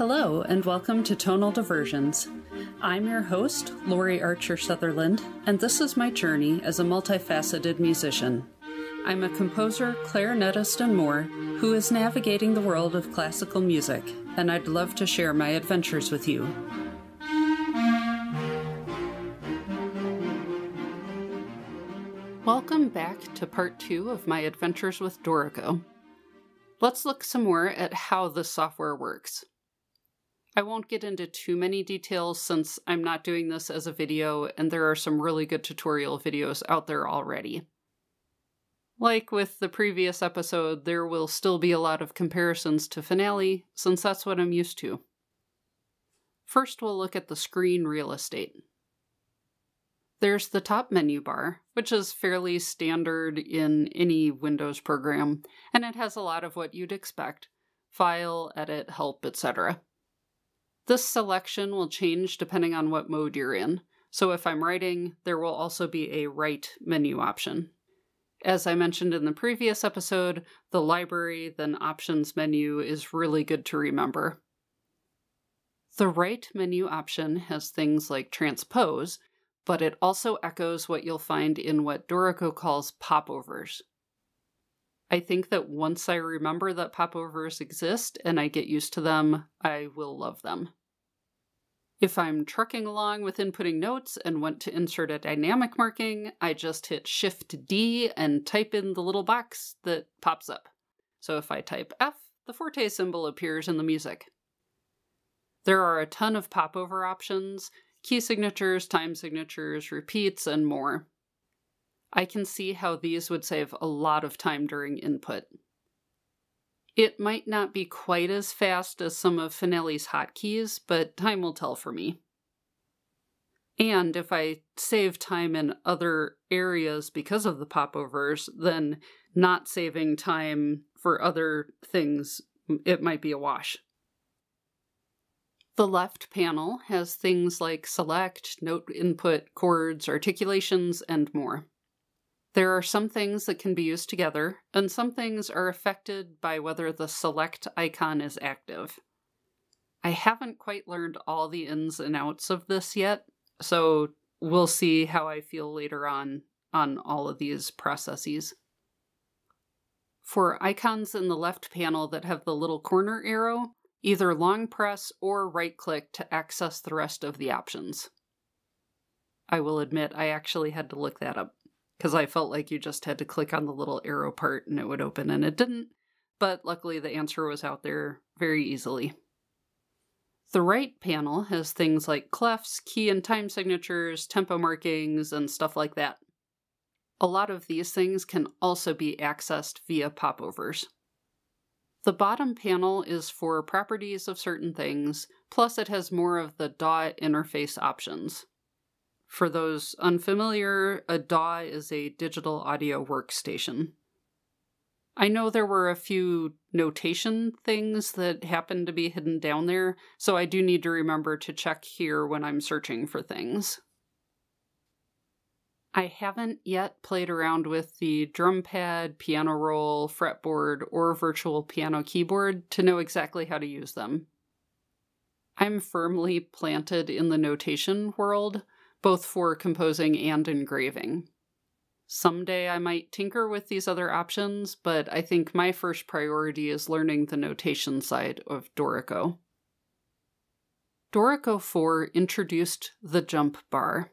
Hello, and welcome to Tonal Diversions. I'm your host, Lori Archer Sutherland, and this is my journey as a multifaceted musician. I'm a composer, clarinetist, and more who is navigating the world of classical music, and I'd love to share my adventures with you. Welcome back to part two of my adventures with Dorico. Let's look some more at how the software works. I won't get into too many details since I'm not doing this as a video and there are some really good tutorial videos out there already. Like with the previous episode, there will still be a lot of comparisons to Finale since that's what I'm used to. First, we'll look at the screen real estate. There's the top menu bar, which is fairly standard in any Windows program, and it has a lot of what you'd expect file, edit, help, etc. This selection will change depending on what mode you're in. So if I'm writing, there will also be a write menu option. As I mentioned in the previous episode, the library then options menu is really good to remember. The write menu option has things like transpose, but it also echoes what you'll find in what Dorico calls popovers. I think that once I remember that popovers exist and I get used to them, I will love them. If I'm trucking along with inputting notes and want to insert a dynamic marking, I just hit Shift D and type in the little box that pops up. So if I type F, the forte symbol appears in the music. There are a ton of popover options, key signatures, time signatures, repeats, and more. I can see how these would save a lot of time during input. It might not be quite as fast as some of Finale's hotkeys, but time will tell for me. And if I save time in other areas because of the popovers, then not saving time for other things, it might be a wash. The left panel has things like select, note input, chords, articulations, and more. There are some things that can be used together, and some things are affected by whether the select icon is active. I haven't quite learned all the ins and outs of this yet, so we'll see how I feel later on on all of these processes. For icons in the left panel that have the little corner arrow, either long press or right click to access the rest of the options. I will admit I actually had to look that up because I felt like you just had to click on the little arrow part and it would open, and it didn't. But luckily, the answer was out there very easily. The right panel has things like clefs, key and time signatures, tempo markings, and stuff like that. A lot of these things can also be accessed via popovers. The bottom panel is for properties of certain things, plus it has more of the DAW interface options. For those unfamiliar, a DAW is a digital audio workstation. I know there were a few notation things that happened to be hidden down there, so I do need to remember to check here when I'm searching for things. I haven't yet played around with the drum pad, piano roll, fretboard, or virtual piano keyboard to know exactly how to use them. I'm firmly planted in the notation world, both for composing and engraving. Someday I might tinker with these other options, but I think my first priority is learning the notation side of Dorico. Dorico 4 introduced the jump bar.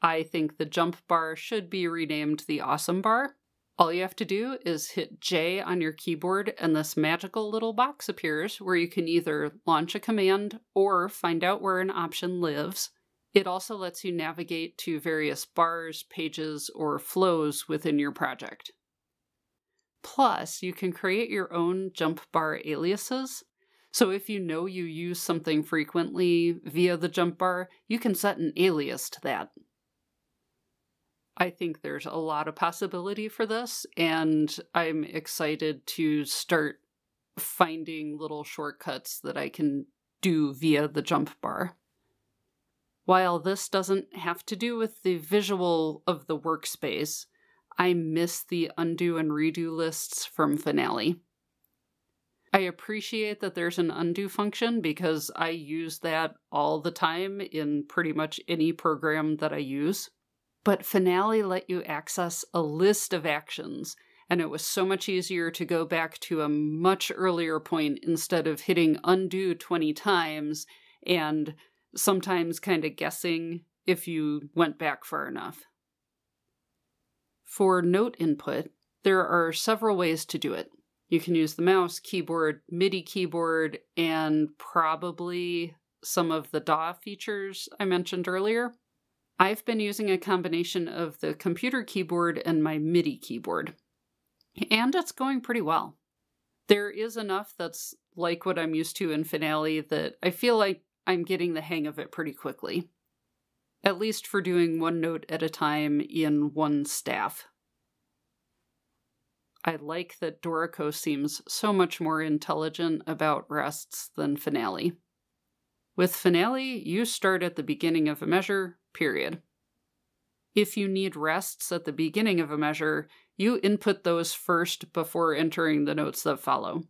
I think the jump bar should be renamed the awesome bar. All you have to do is hit J on your keyboard, and this magical little box appears where you can either launch a command or find out where an option lives it also lets you navigate to various bars, pages, or flows within your project. Plus, you can create your own jump bar aliases. So if you know you use something frequently via the jump bar, you can set an alias to that. I think there's a lot of possibility for this, and I'm excited to start finding little shortcuts that I can do via the jump bar. While this doesn't have to do with the visual of the workspace, I miss the undo and redo lists from Finale. I appreciate that there's an undo function because I use that all the time in pretty much any program that I use. But Finale let you access a list of actions, and it was so much easier to go back to a much earlier point instead of hitting undo 20 times and sometimes kind of guessing if you went back far enough. For note input, there are several ways to do it. You can use the mouse, keyboard, MIDI keyboard, and probably some of the DAW features I mentioned earlier. I've been using a combination of the computer keyboard and my MIDI keyboard, and it's going pretty well. There is enough that's like what I'm used to in Finale that I feel like I'm getting the hang of it pretty quickly. At least for doing one note at a time in one staff. I like that Dorico seems so much more intelligent about rests than Finale. With Finale, you start at the beginning of a measure, period. If you need rests at the beginning of a measure, you input those first before entering the notes that follow.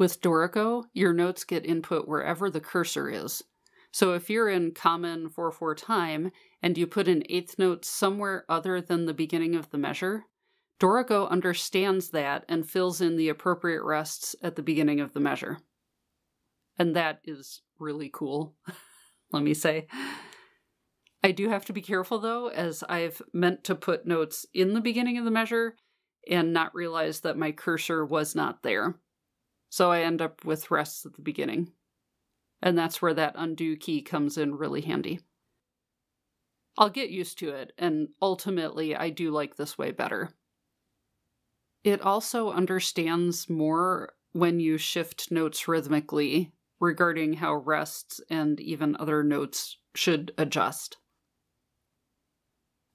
With Dorico, your notes get input wherever the cursor is. So if you're in common 4 4 time and you put an eighth note somewhere other than the beginning of the measure, Dorico understands that and fills in the appropriate rests at the beginning of the measure. And that is really cool, let me say. I do have to be careful though, as I've meant to put notes in the beginning of the measure and not realize that my cursor was not there. So I end up with rests at the beginning. And that's where that undo key comes in really handy. I'll get used to it, and ultimately I do like this way better. It also understands more when you shift notes rhythmically regarding how rests and even other notes should adjust.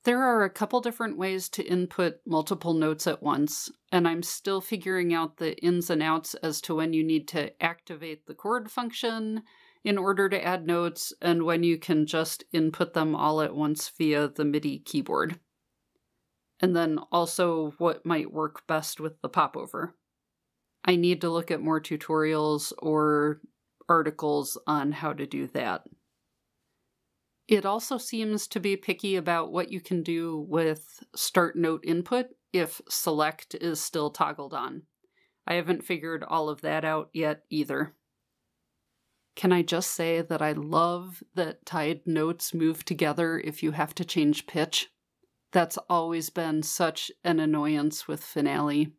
There are a couple different ways to input multiple notes at once, and I'm still figuring out the ins and outs as to when you need to activate the chord function in order to add notes and when you can just input them all at once via the MIDI keyboard and then also what might work best with the popover. I need to look at more tutorials or articles on how to do that. It also seems to be picky about what you can do with start note input if select is still toggled on. I haven't figured all of that out yet either. Can I just say that I love that tied notes move together if you have to change pitch? That's always been such an annoyance with Finale.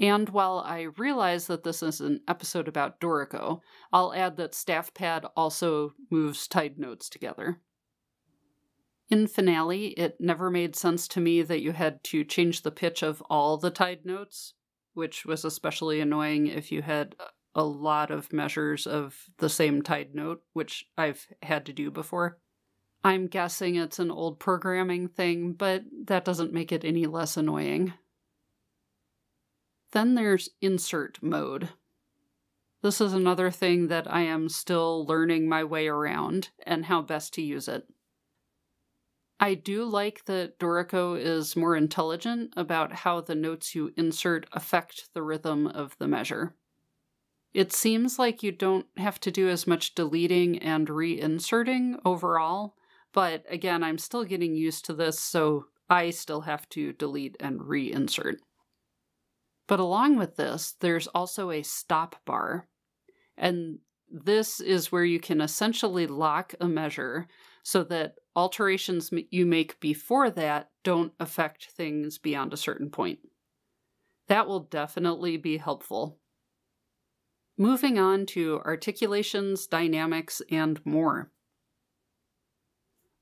And while I realize that this is an episode about Dorico, I'll add that StaffPad also moves tied notes together. In Finale, it never made sense to me that you had to change the pitch of all the tied notes, which was especially annoying if you had a lot of measures of the same tied note, which I've had to do before. I'm guessing it's an old programming thing, but that doesn't make it any less annoying. Then there's insert mode. This is another thing that I am still learning my way around and how best to use it. I do like that Dorico is more intelligent about how the notes you insert affect the rhythm of the measure. It seems like you don't have to do as much deleting and reinserting overall, but again, I'm still getting used to this, so I still have to delete and reinsert. But along with this, there's also a stop bar. And this is where you can essentially lock a measure so that alterations you make before that don't affect things beyond a certain point. That will definitely be helpful. Moving on to articulations, dynamics, and more.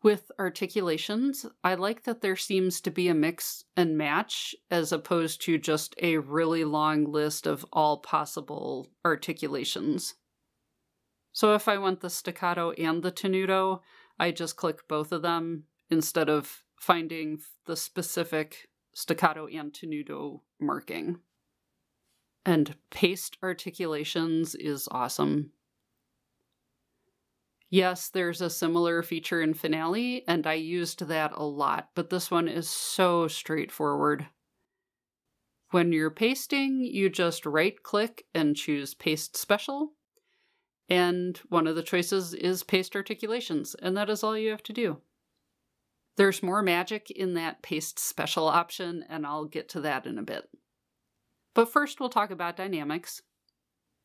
With articulations, I like that there seems to be a mix and match as opposed to just a really long list of all possible articulations. So if I want the staccato and the tenuto, I just click both of them instead of finding the specific staccato and tenuto marking. And paste articulations is awesome. Yes, there's a similar feature in Finale, and I used that a lot, but this one is so straightforward. When you're pasting, you just right click and choose Paste Special. And one of the choices is Paste Articulations, and that is all you have to do. There's more magic in that Paste Special option, and I'll get to that in a bit. But first, we'll talk about dynamics.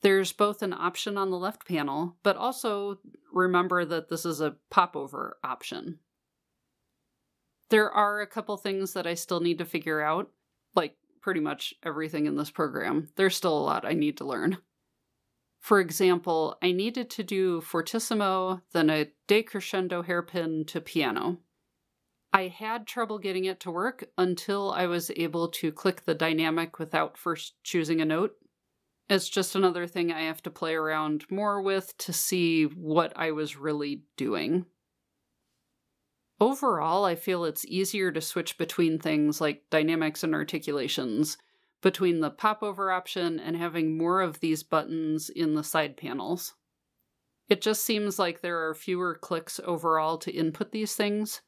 There's both an option on the left panel, but also remember that this is a popover option. There are a couple things that I still need to figure out, like pretty much everything in this program. There's still a lot I need to learn. For example, I needed to do fortissimo, then a decrescendo hairpin to piano. I had trouble getting it to work until I was able to click the dynamic without first choosing a note. It's just another thing I have to play around more with to see what I was really doing. Overall, I feel it's easier to switch between things like dynamics and articulations, between the popover option and having more of these buttons in the side panels. It just seems like there are fewer clicks overall to input these things.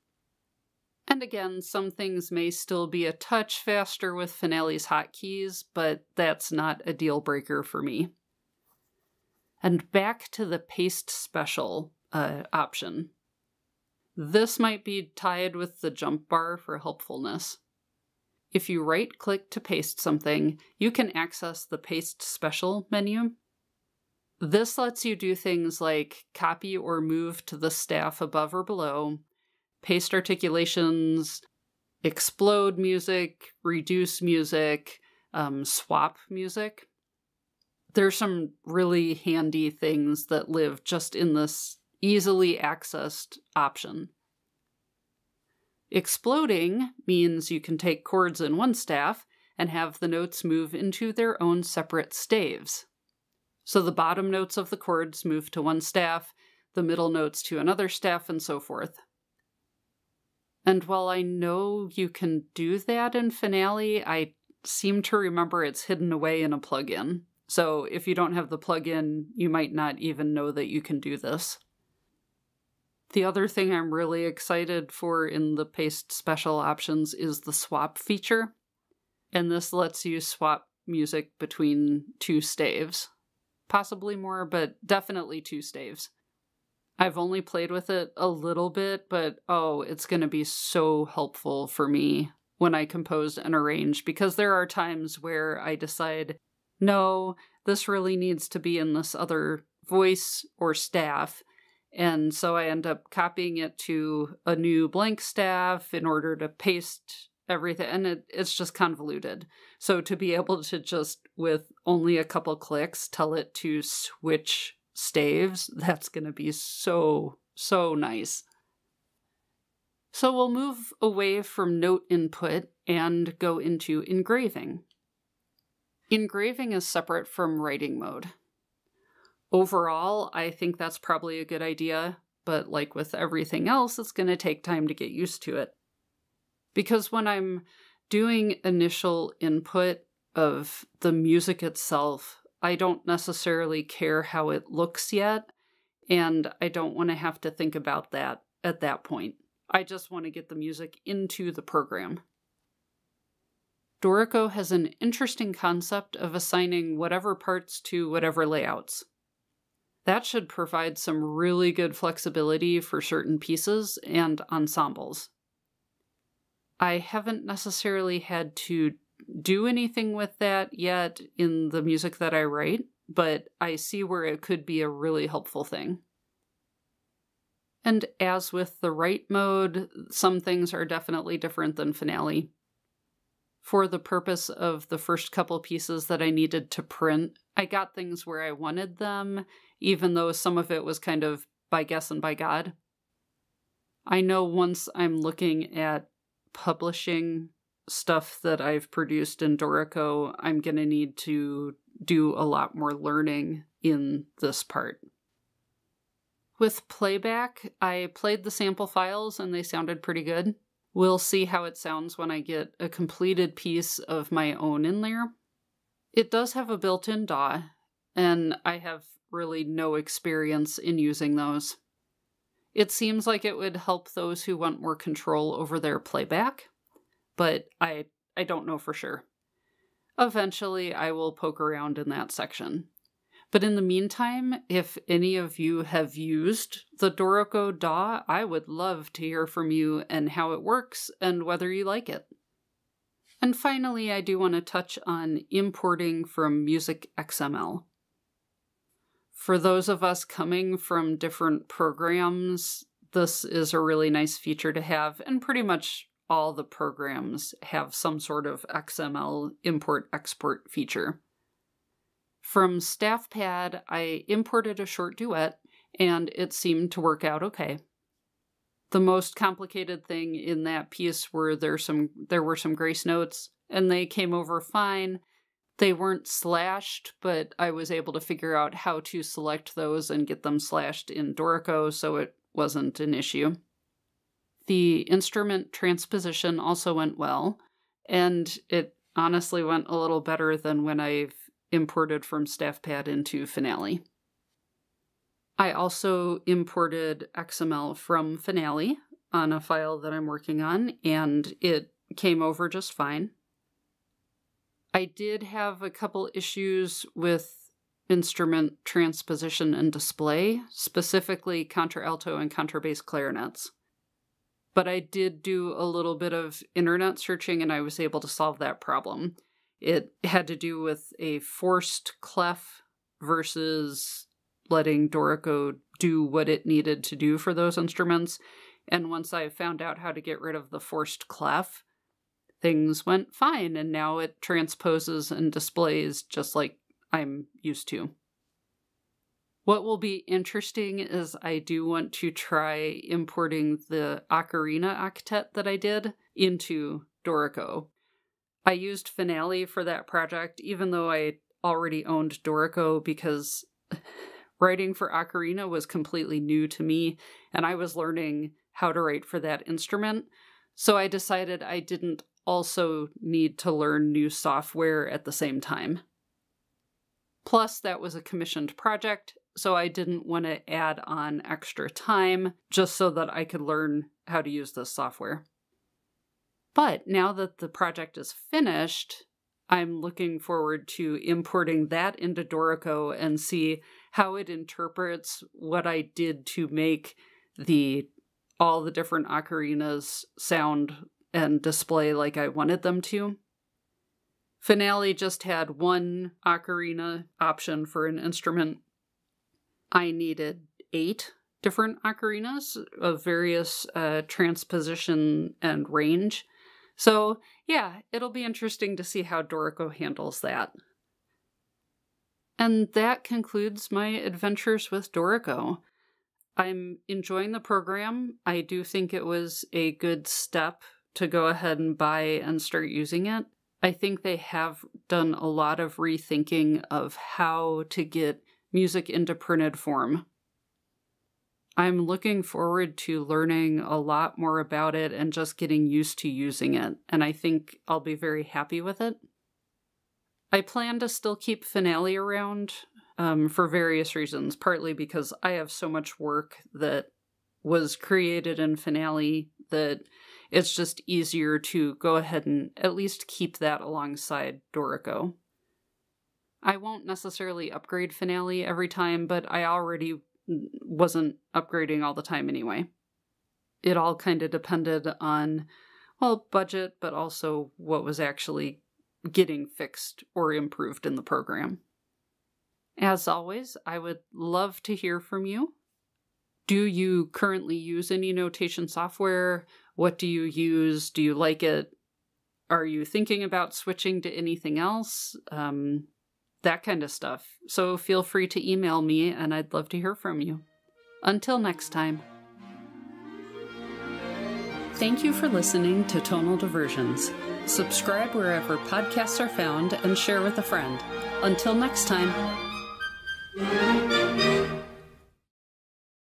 And again, some things may still be a touch faster with Finale's hotkeys, but that's not a deal breaker for me. And back to the paste special uh, option. This might be tied with the jump bar for helpfulness. If you right click to paste something, you can access the Paste Special menu. This lets you do things like copy or move to the staff above or below, paste articulations, explode music, reduce music, um, swap music. There's some really handy things that live just in this easily accessed option. Exploding means you can take chords in one staff and have the notes move into their own separate staves. So the bottom notes of the chords move to one staff, the middle notes to another staff, and so forth. And while I know you can do that in Finale, I seem to remember it's hidden away in a plugin. So if you don't have the plugin, you might not even know that you can do this. The other thing I'm really excited for in the paste special options is the swap feature. And this lets you swap music between two staves. Possibly more, but definitely two staves. I've only played with it a little bit, but oh, it's going to be so helpful for me when I compose and arrange because there are times where I decide, no, this really needs to be in this other voice or staff and so I end up copying it to a new blank staff in order to paste everything. And it, it's just convoluted. So to be able to just, with only a couple clicks, tell it to switch staves, that's going to be so, so nice. So we'll move away from note input and go into engraving. Engraving is separate from writing mode. Overall, I think that's probably a good idea, but like with everything else, it's going to take time to get used to it. Because when I'm doing initial input of the music itself, I don't necessarily care how it looks yet, and I don't want to have to think about that at that point. I just want to get the music into the program. Dorico has an interesting concept of assigning whatever parts to whatever layouts. That should provide some really good flexibility for certain pieces and ensembles. I haven't necessarily had to do anything with that yet in the music that I write, but I see where it could be a really helpful thing. And as with the write mode, some things are definitely different than finale. For the purpose of the first couple pieces that I needed to print, I got things where I wanted them, even though some of it was kind of by guess and by God. I know once I'm looking at publishing stuff that I've produced in Dorico, I'm going to need to do a lot more learning in this part. With playback, I played the sample files and they sounded pretty good. We'll see how it sounds when I get a completed piece of my own in there. It does have a built in DAW, and I have really no experience in using those. It seems like it would help those who want more control over their playback, but I I don't know for sure. Eventually, I will poke around in that section. But in the meantime, if any of you have used the Dorico DAW, I would love to hear from you and how it works and whether you like it. And finally, I do want to touch on importing from Music XML. For those of us coming from different programs, this is a really nice feature to have, and pretty much all the programs have some sort of XML import export feature. From StaffPad, I imported a short duet, and it seemed to work out okay. The most complicated thing in that piece were there some there were some grace notes, and they came over fine. They weren't slashed, but I was able to figure out how to select those and get them slashed in Dorico, so it wasn't an issue. The instrument transposition also went well, and it honestly went a little better than when I've imported from StaffPad into Finale. I also imported XML from Finale on a file that I'm working on, and it came over just fine. I did have a couple issues with instrument transposition and display, specifically contralto and contrabass clarinets. But I did do a little bit of internet searching and I was able to solve that problem. It had to do with a forced clef versus letting Dorico do what it needed to do for those instruments. And once I found out how to get rid of the forced clef, things went fine. And now it transposes and displays just like I'm used to. What will be interesting is I do want to try importing the ocarina octet that I did into Dorico I used Finale for that project, even though I already owned Dorico, because writing for Ocarina was completely new to me, and I was learning how to write for that instrument. So I decided I didn't also need to learn new software at the same time. Plus, that was a commissioned project, so I didn't want to add on extra time just so that I could learn how to use this software. But now that the project is finished, I'm looking forward to importing that into Dorico and see how it interprets what I did to make the all the different ocarinas sound and display like I wanted them to. Finale just had one ocarina option for an instrument. I needed eight different ocarinas of various uh, transposition and range. So, yeah, it'll be interesting to see how Dorico handles that. And that concludes my adventures with Dorico. I'm enjoying the program. I do think it was a good step to go ahead and buy and start using it. I think they have done a lot of rethinking of how to get music into printed form. I'm looking forward to learning a lot more about it and just getting used to using it, and I think I'll be very happy with it. I plan to still keep Finale around um, for various reasons, partly because I have so much work that was created in Finale that it's just easier to go ahead and at least keep that alongside Dorico. I won't necessarily upgrade Finale every time, but I already wasn't upgrading all the time anyway. It all kind of depended on, well, budget, but also what was actually getting fixed or improved in the program. As always, I would love to hear from you. Do you currently use any notation software? What do you use? Do you like it? Are you thinking about switching to anything else? Um, that kind of stuff. So feel free to email me and I'd love to hear from you. Until next time. Thank you for listening to Tonal Diversions. Subscribe wherever podcasts are found and share with a friend. Until next time.